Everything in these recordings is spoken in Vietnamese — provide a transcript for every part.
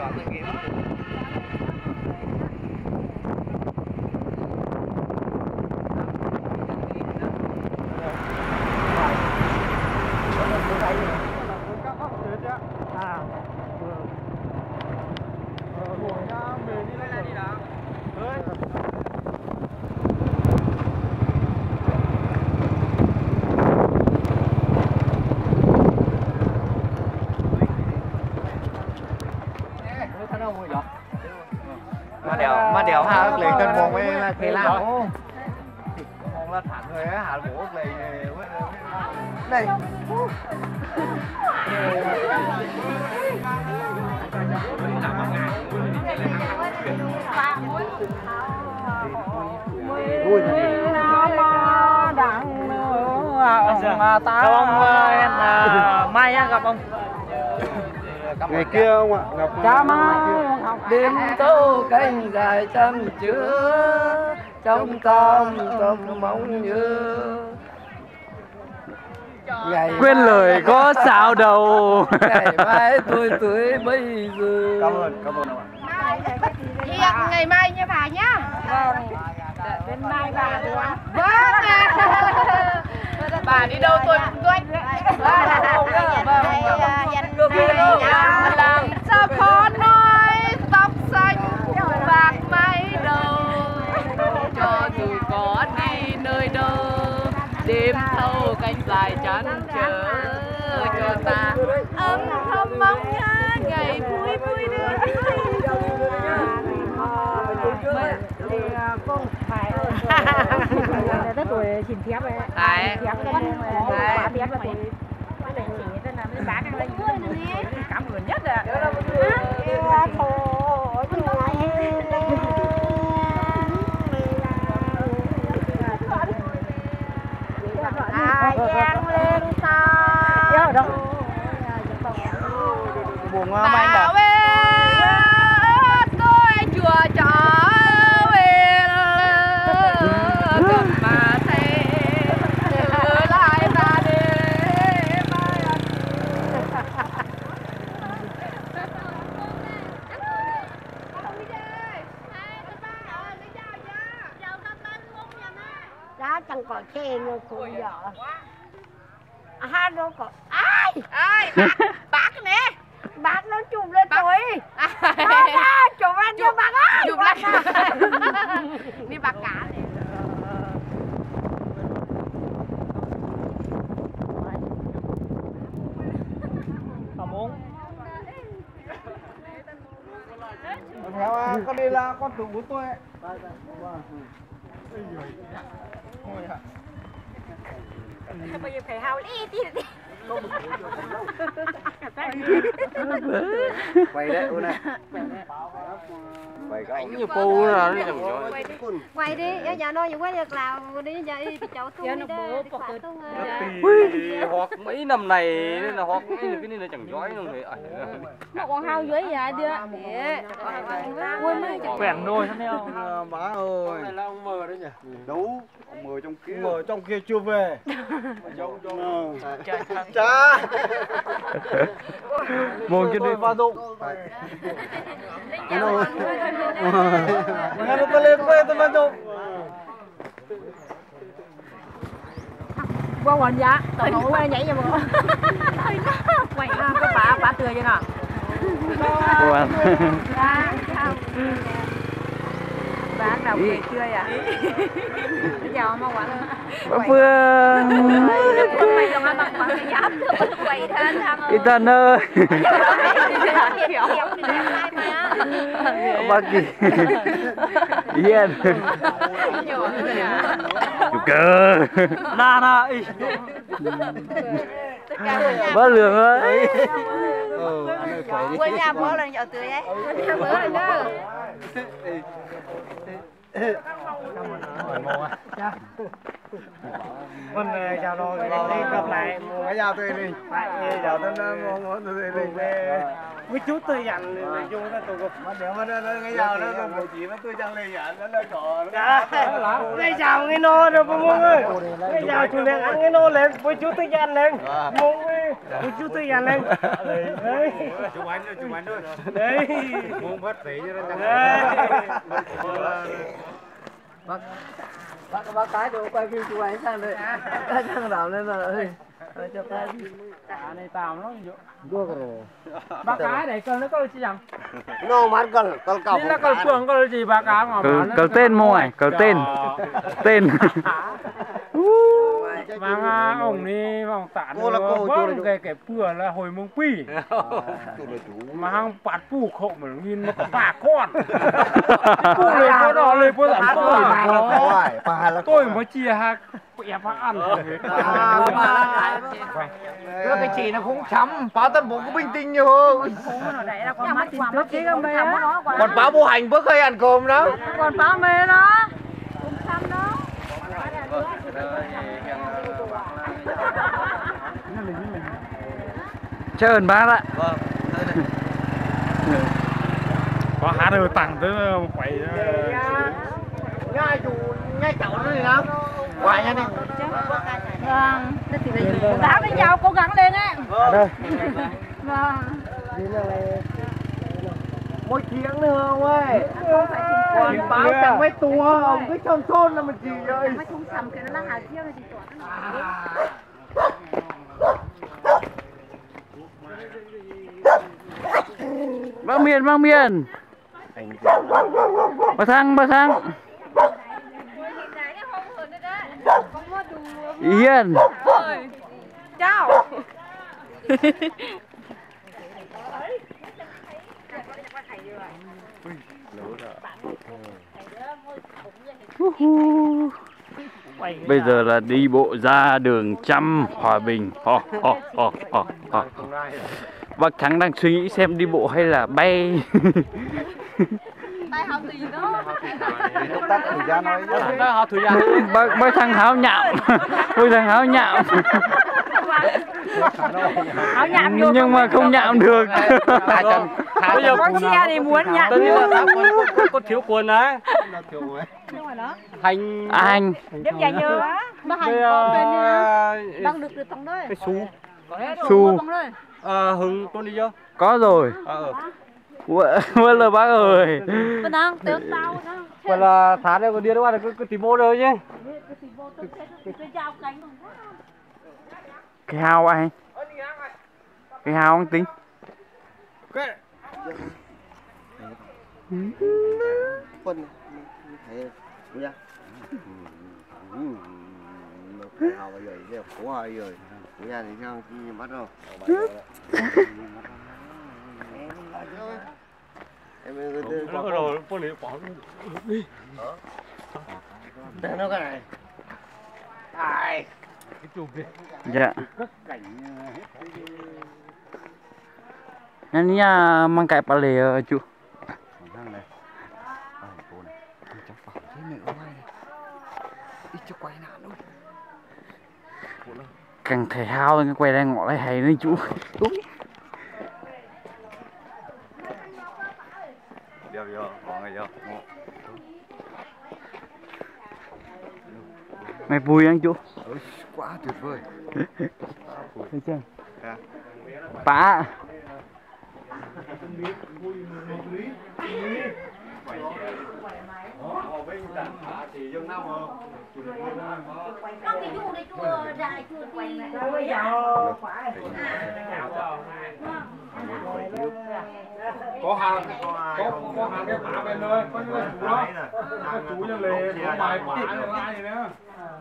got the game. Mà đèo mà đèo ha ước liền tên mong với là kỳ lạ mong là thẳng rồi á hạ bộ ước liền đây. Vui thật. Gặp ông hẹn mai á, gặp ông. ngày kia ông ạ? Gặp Cha má đêm tô canh dài trăm chứa trong tâm tâm mong nhớ ngày quên lời có sao đâu ngày mai tôi tuổi bây giờ cảm ơn cảm ơn Hẹn ngày mai nha bà nhá. Vâng. Đến mai bà được. Vâng. bà đi đâu tôi cũng tôi. Vâng. Dành được làm cho khó nói tóc xanh bạc mái đầu. Cho dù có đi nơi đâu, đêm thâu cánh dài chắn chờ. Cho ta ấm thầm mong nhớ, ngày vui vui đưa tới tuổi phải. Phép ấy Đấy. phép cái này Đấy. quá biết là tuổi quá chỉ thế là mới bán lên cảm ơn nhất à à buồn uh, mai bảo. Đã về tôi chùa giá chẳng có chê nó cũng dở à nó có ai? Ai bác bác nè bác nó chụp lên Bác- tuổi À, à, chụp lên cho bác ơi chụp lên. đi bác cả này theo à, con đi là con chủ của tôi. Bây giờ phải hao đi đi đi vậy đấy ôn này các ông như phu là nó chẳng giỏi quay đi. Giờ giờ nó những quay được làm đi giờ đi cháu thu đi đây khóa tung Ui, hoặc mấy năm này nên là hoặc mấy cái này là chẳng giỏi luôn thì ảnh một con hao dưới vậy đưa. Quên mấy quèn thôi thấy không À, má ơi. Này là ông mờ đấy nhỉ? Đấu. Ông mờ trong kia. Ở trong kia chưa về? Ờ. cha môn cho đi. va dụng cái nồi ngày nó tôi lên quê tôi va dụng qua quần dạ. Tổng hội quay nhảy vậy mà quay có bà bà tươi vậy nè buồn bán đầu về chưa à bây giờ mà quán phương. Mày cho nó bằng bằng cái giáp quay thêm thằng cái tân ơi. Bác gì yên. Chủ cơ. Na na bác lường ơi. Ờ ơi quên nhà bố lần giờ tươi ấy. Nhà bố lần đó mình chào rồi đi gặp lại cái giao tôi đi chào tôi ngon ngon tôi đi về với chú tôi dặn chung nó tôi tụi mà nếu mà nó ngay giờ nó nó phải chỉ nó tôi chẳng lấy nhận nó nó là nó ngay chào ngay nô rồi bố mông ơi. ngay chào chú lên ăn ngay nô lên Với chú tôi dặn lên Mông chú tư nhà lên. Đấy. Ảnh thôi chụp ảnh thôi. Đấy. Muốn phát phí cho nó chẳng bác bác bác cái đồ quay phim chụp ảnh sang đây. Cái thằng nào lên rồi ơi cho cái này tao nó ba cái này con nó có gì chẳng nó mắt cần cần cầu là con chuồng có gì ba cá mà cờ tên mua cờ tên. Tên mà ông này vòng tản cô là vâng cái cái bừa là hồi mông pi mà hàng bạt phụ khổ mà nhìn nó có bà con phụ lên có đó lên có tản tôi tôi mới chia ha em phải ăn cái cái chị nó cũng chấm phá tân bụng cũng bình tĩnh nhiều hơn còn phá bộ hành bước hơi ăn cơm đó còn phá mê đó cũng xăm đó Hãy subscribe cho kênh Ghiền Mì Gõ Để không bỏ lỡ những video hấp dẫn chơi ơn bác ạ. Có hát rồi tặng tới quậy Ngay chủ, ngay cháu nó gì không? Quả nha đi. Vâng Đá với nhau cố gắng lên á Vâng. Một tiếng nữa không ơi Còn báo chẳng mấy tua, ông cứ tròn trôn là mà gì vậy Mấy thùng sầm cái nó là hạt chiêu này thì chuẩn bác miền bác miền. Bà thăng bà thăng. Hiền. Chào bây giờ là đi bộ ra đường trăm hòa bình. Ho ho ho ho ho bác thắng đang suy nghĩ xem đi bộ hay là bay. Bác bác thắng háo nhạo. Bác thắng háo nhạo Áo nhạm vô nhưng mà không? nhạo được. Bây giờ Con xe thì muốn nhạm tất nhiên là có thiếu quần đấy Nhưng mà đó. Hành. Anh Đếm dài nhớ á. Mà hành bên Bằng được được trong đây. cái xu. Xu. Ờ hưng con đi chưa có rồi. Ờ vợ là bác ơi. Bên đang tiêu tao vậy là thả đây còn đi đâu ăn cứ cứ tìm mua rồi chứ Cái dao cánh cái hao anh cái hao anh tính? Quân thấy nha hào bây giờ giờ phố hào rồi phố nhà thì sao đi bắt đâu em nó rồi con này. Bỏ để nó cái này dạ. Nên nha mang cái bà lề ờ, chú. Càng thể hao cái quay đang ngọ lại hay nữa chú. Vô vô mọi người vô mày vui anh chú? Quá tuyệt vời thấy chưa Dạ. thì có hàng có có hàng cái phá bên nơi có chú đó chú như lề có bài phá như ai gì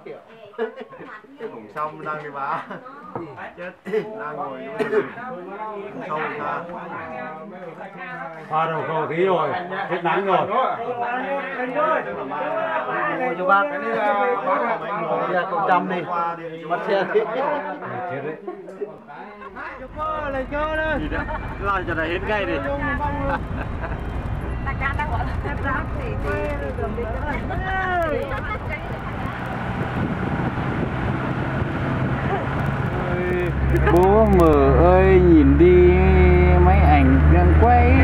nữa Cũng xong đang đi bà chết đang ngồi không ra pha đầu khẩu khí rồi hết nắng rồi ngồi cho bác cái này cậu trăm đi bắt xe đi lo cho nó hết ngay đi Ta ca ta gọi là rác thì bố mở ơi nhìn đi mấy ảnh đang quay.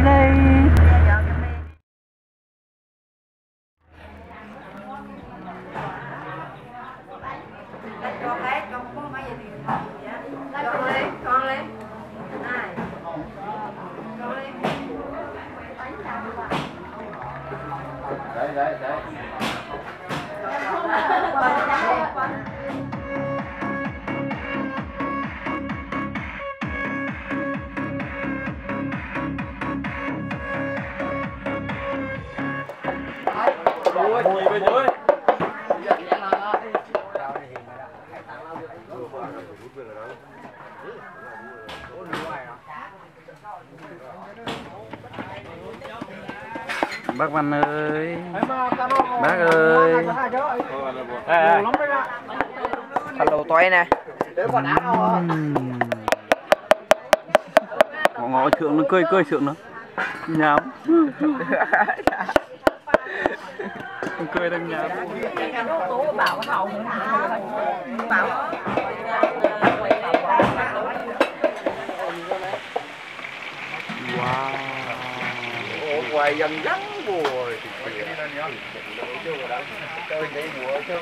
Bác Văn ơi. Bác ơi Thằng đầu toy nè. Ngõ sượng nó cơi cơi sượng nó. Nhám nó cơi bảo, nhám Ủa ngoài dần vắng bùi Chơi nhảy mùa cho